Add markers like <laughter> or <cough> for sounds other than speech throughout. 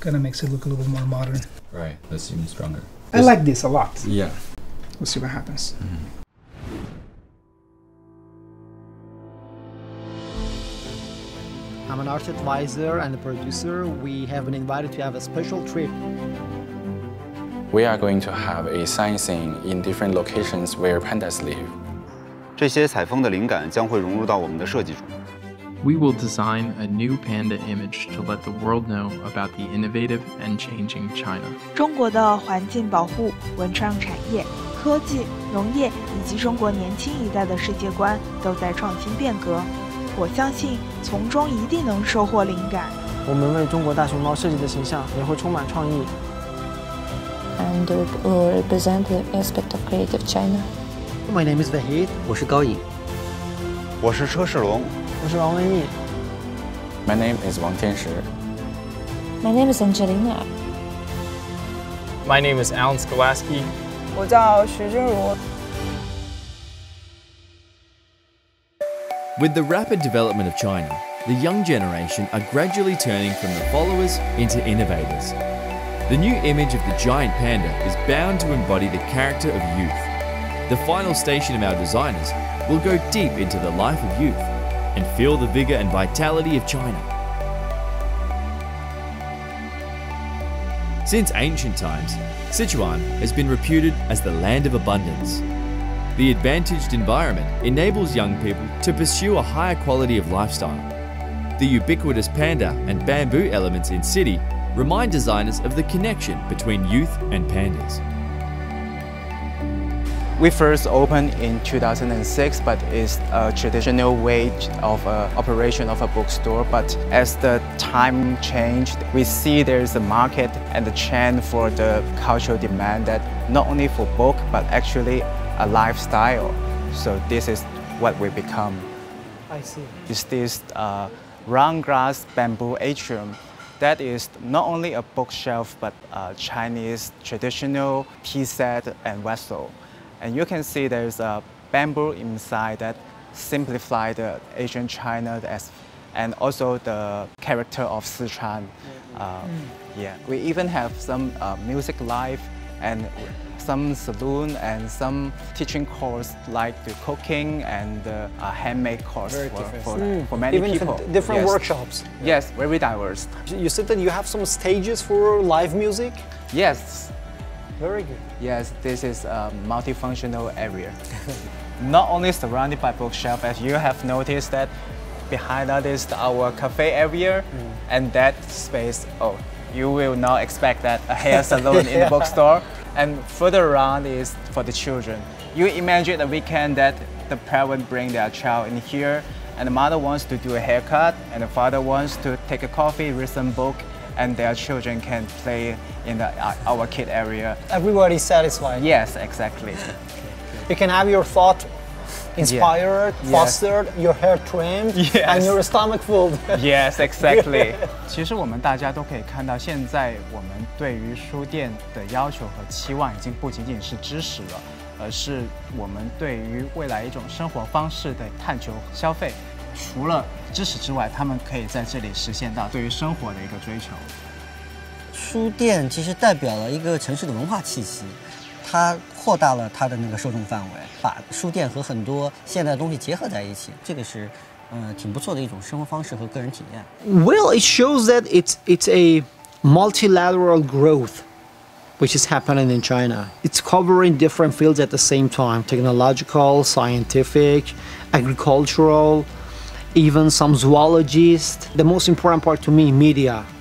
kind of makes it look a little more modern. Right, that's even stronger. I like this a lot. Yeah. We'll see what happens. I'm an art advisor and a producer. We have been invited to have a special trip. We are going to have a sightseeing in different locations where pandas live. 这些采风的灵感将会融入到我们的设计中。 We will design a new panda image to let the world know about the innovative and changing China. 中国的环境保护、文创产业、科技、农业以及中国年轻一代的世界观都在创新变革。我相信从中一定能收获灵感。我们为中国大熊猫设计的形象也会充满创意。 and will represent the aspect of creative China. My name is Vahid. 我是高颖。我是车世龙。 我是王文义。 My name is Wang Tianshi. My name is Angelina. My name is Alan Skolaski. 我叫徐君如。 With the rapid development of China, the young generation are gradually turning from the followers into innovators. The new image of the giant panda is bound to embody the character of youth. The final station of our designers will go deep into the life of youth and feel the vigour and vitality of China. Since ancient times, Sichuan has been reputed as the land of abundance. The advantaged environment enables young people to pursue a higher quality of lifestyle. The ubiquitous panda and bamboo elements in city remind designers of the connection between youth and pandas. We first opened in 2006, but it's a traditional way of uh, operation of a bookstore. But as the time changed, we see there's a market and a trend for the cultural demand that not only for book, but actually a lifestyle. So this is what we become. I see. It's this uh, round glass bamboo atrium that is not only a bookshelf, but a Chinese traditional tea set and vessel. And you can see there's a bamboo inside that simplify the Asian China as, and also the character of Sichuan. Uh, yeah, we even have some uh, music live and some saloon and some teaching course like the cooking and uh, a handmade course Very for, different. for, Mm. for many Even people. for different Yes. workshops. Yes, very diverse. You said that you have some stages for live music. Yes, Very good. Yes, this is a multifunctional area. <laughs> Not only surrounded by bookshelf, as you have noticed that behind that is our cafe area, mm. and that space, oh, you will not expect that a hair salon in the <laughs> bookstore. And further around is for the children. You imagine a weekend that the parent bring their child in here, and the mother wants to do a haircut, and the father wants to take a coffee, read some book, and their children can play in the, uh, our kid area. Everybody's satisfied. Yes, exactly. You can have your thought inspired, Yes. fostered, your hair trimmed, Yes. and your stomach filled. <laughs> Yes, exactly. <laughs> 其实我们大家都可以看到，现在我们对于书店的要求和期望，已经不仅仅是知识了，而是我们对于未来一种生活方式的探求、消费。除了知识之外，他们可以在这里实现到对于生活的一个追求。 书店其实代表了一个城市的文化气息，它扩大了它的那个受众范围，把书店和很多现代的东西结合在一起，这个是嗯、呃挺不错的一种生活方式和个人体验。 Well, it shows that it's it's a multilateral growth which is happening in China. It's covering different fields at the same time: technological, scientific, agricultural, even some zoologists. The most important part to me, media,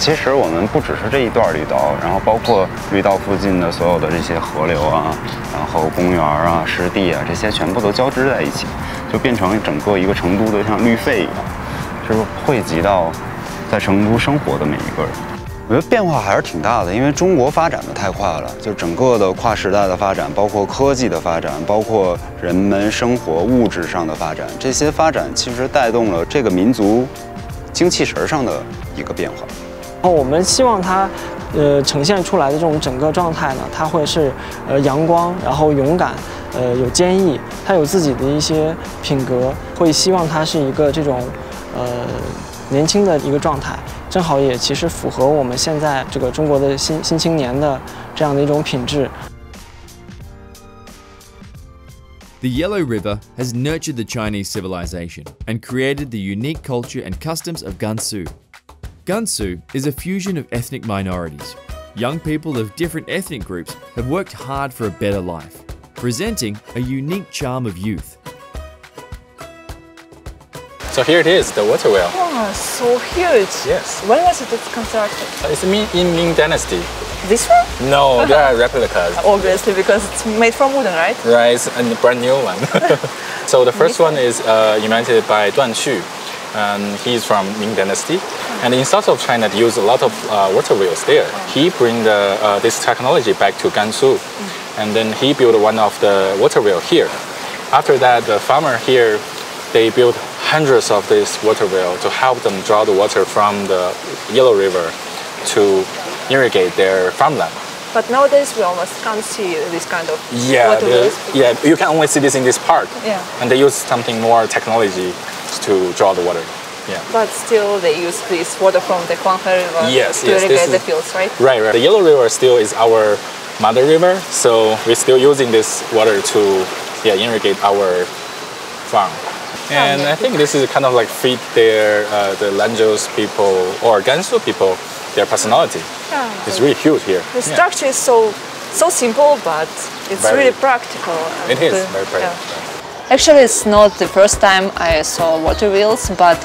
其实我们不只是这一段绿道，然后包括绿道附近的所有的这些河流啊，然后公园啊、湿地啊，这些全部都交织在一起，就变成整个一个成都的像绿肺一样，就是汇集到在成都生活的每一个人。我觉得变化还是挺大的，因为中国发展的太快了，就整个的跨时代的发展，包括科技的发展，包括人们生活物质上的发展，这些发展其实带动了这个民族精气神上的一个变化。然后我们希望它，呃，呈现出来的这种整个状态呢，它会是呃阳光，然后勇敢，呃有坚毅，它有自己的一些品格，会希望它是一个这种呃年轻的一个状态。正好也其实符合我们现在这个中国的新新青年的这样的一种品质。The Yellow River has nurtured the Chinese civilization and created the unique culture and customs of Gansu. Gansu is a fusion of ethnic minorities. Young people of different ethnic groups have worked hard for a better life, presenting a unique charm of youth. So here it is, the water wheel. Wow, so huge. Yes. When was it constructed? It's Ming, in Ming Dynasty. This one? No, <laughs> they are replicas. Obviously, because it's made from wooden, right? Right, it's a brand new one. <laughs> so the first one is uh, invented by Duan Xu. And he's from Ming Dynasty. And in south of China, they use a lot of uh, water wheels there. He bring the, uh, this technology back to Gansu. And then he built one of the water wheel here. After that, the farmer here, they built hundreds of this water wheel to help them draw the water from the Yellow River to irrigate their farmland. But nowadays we almost can't see this kind of Yeah, water the- wheels. yeah, you can only see this in this park. Yeah. And they use something more technology to draw the water. Yeah. But still, they use this water from the Huanghe River Yes, to yes, irrigate the fields, right? Right, right. The Yellow River still is our mother river, so we're still using this water to yeah, irrigate our farm. And I think this is kind of like feed their uh, the Lanzhou's people or Gansu people, their personality. Yeah. It's really huge here. The Yeah. structure is so so simple, but it's Very- really practical. It is uh, very practical. yeah. Actually, it's not the first time I saw water wheels, but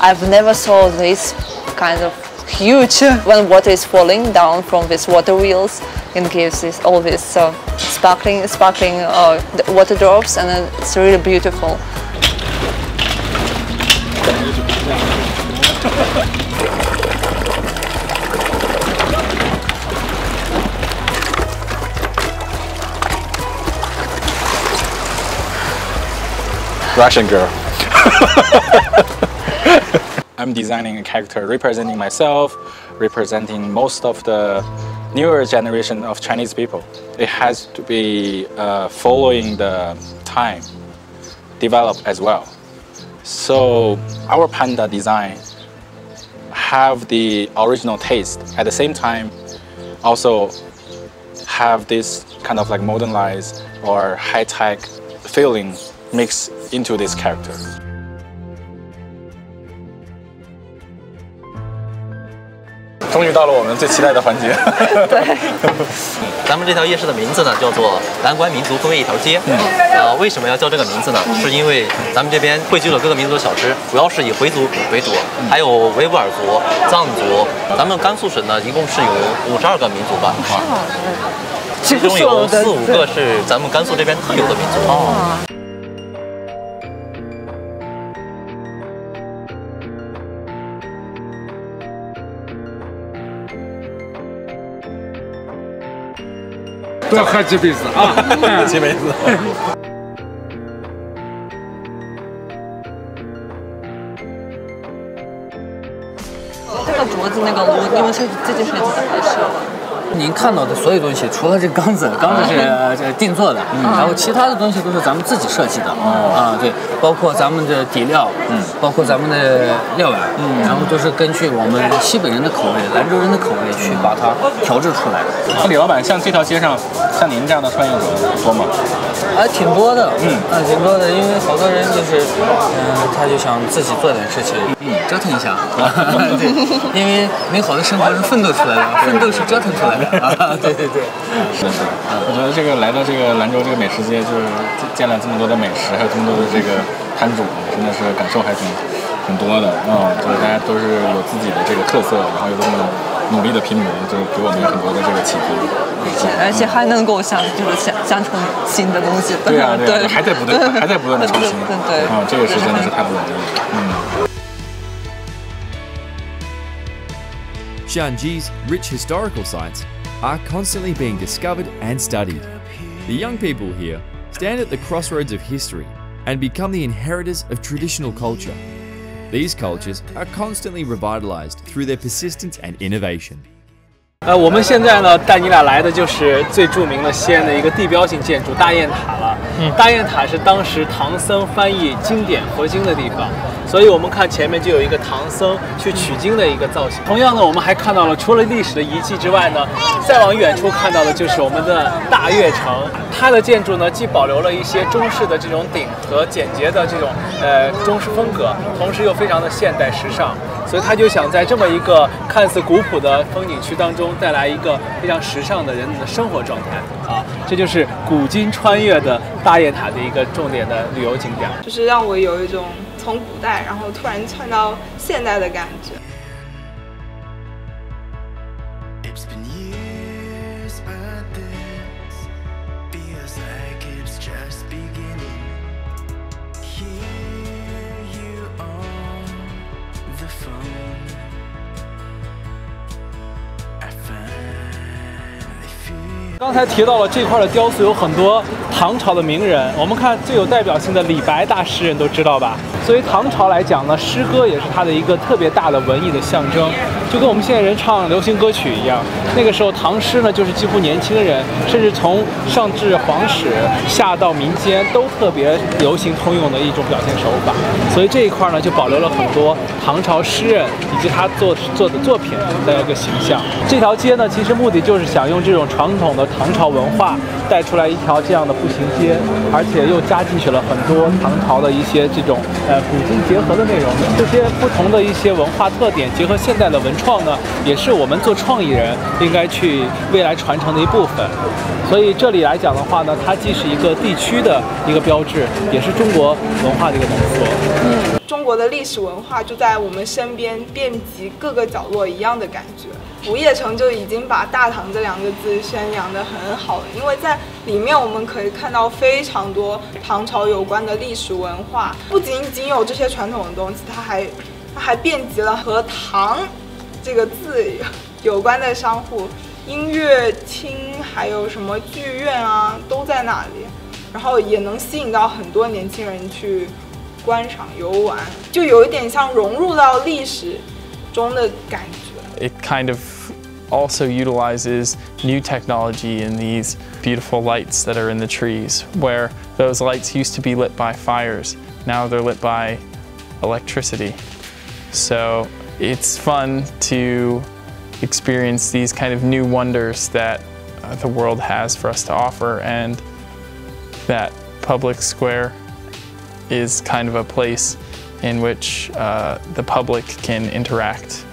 I've never saw this kind of huge <laughs> when water is falling down from these water wheels. It gives this all this uh, sparkling, sparkling uh, water drops, and it's really beautiful. <laughs> Russian girl. <laughs> I'm designing a character representing myself, representing most of the newer generation of Chinese people. It has to be uh, following the time, develop as well. So our panda design have the original taste at the same time also have this kind of like modernized or high-tech feeling mixed into this character. <laughs> 终于到了我们最期待的环节。对，<laughs> 咱们这条夜市的名字呢叫做南关民族风味一条街。嗯，呃，为什么要叫这个名字呢？是因为咱们这边汇聚了各个民族的小吃，主要是以回族为主，还有维吾尔族、藏族。咱们甘肃省呢，一共是有五十二个民族吧。其中有四五个是咱们甘肃这边特有的民族。哦。不要喝几杯子啊！几杯子。这个镯子那个炉，你们是自己设计的还是？您看到的所有东西，除了这缸子，<laughs> 缸子是呃这定做的，然后其他的东西都是咱们自己设计的。啊，对，包括咱们的底料，嗯，包括咱们的料碗，嗯，然后都是根据我们西北人的口味、兰州人的口味去把它调制出来的。那李老板，像这条街上，像您这样的创业者多吗？还挺多的，嗯，啊，挺多的，因为好多人就是，嗯、他就想自己做点事情，嗯，折腾一下，<laughs> 对，因为美好的生活是奋斗出来的，<laughs> 奋斗是折腾出来的，<laughs> 啊，对对对，是是，我觉得这个来到这个兰州这个美食街，就是见了这么多的美食，还有这么多的这个摊主，真的是感受还挺挺多的。啊、就是大家都是有自己的这个特色，然后有这么 <laughs> Shaanxi's rich historical sites are constantly being discovered and studied. The young people here stand at the crossroads of history and become the inheritors of traditional culture. These cultures are constantly revitalized through their persistence and innovation. 呃，我们现在呢带你俩来的就是最著名的西安的一个地标性建筑大雁塔了。嗯，大雁塔是当时唐僧翻译经典佛经的地方，所以我们看前面就有一个唐僧去取经的一个造型。同样呢，我们还看到了除了历史的遗迹之外呢，再往远处看到的就是我们的大悦城。它的建筑呢既保留了一些中式的这种顶和简洁的这种呃中式风格，同时又非常的现代时尚。所以他就想在这么一个看似古朴的风景区当中，带来一个非常时尚的人们的生活状态啊，这就是古今穿越的大雁塔的一个重点的旅游景点，就是让我有一种从古代然后突然窜到现代的感觉。刚才提到了这块的雕塑有很多唐朝的名人，我们看最有代表性的李白大诗人都知道吧？所以唐朝来讲呢，诗歌也是它的一个特别大的文艺的象征，就跟我们现在人唱流行歌曲一样。那个时候唐诗呢，就是几乎年轻人，甚至从上至皇室，下到民间，都特别流行通用的一种表现手法。所以这一块呢，就保留了很多唐朝诗人以及他做做的作品的一个形象。这条街呢，其实目的就是想用这种传统的。唐朝文化带出来一条这样的步行街，而且又加进去了很多唐朝的一些这种呃古今结合的内容。这些不同的一些文化特点结合现代的文创呢，也是我们做创意人应该去未来传承的一部分。所以这里来讲的话呢，它既是一个地区的一个标志，也是中国文化的一个浓缩。中国的历史文化就在我们身边，遍及各个角落一样的感觉。不夜城就已经把大唐这两个字宣扬得很好了，因为在里面我们可以看到非常多唐朝有关的历史文化，不仅仅有这些传统的东西，它还它还遍及了和唐这个字有关的商户，音乐厅还有什么剧院啊都在那里，然后也能吸引到很多年轻人去观赏游玩，就有一点像融入到历史中的感觉。It kind of also utilizes new technology in these beautiful lights that are in the trees, where those lights used to be lit by fires. Now they're lit by electricity. So it's fun to experience these kind of new wonders that uh, the world has for us to offer and that public square is kind of a place in which uh, the public can interact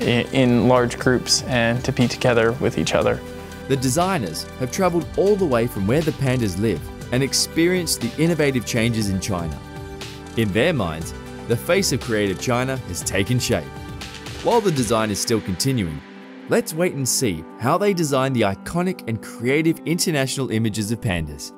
in large groups and to be together with each other. The designers have travelled all the way from where the pandas live and experienced the innovative changes in China. In their minds, the face of creative China has taken shape. While the design is still continuing, let's wait and see how they design the iconic and creative international images of pandas.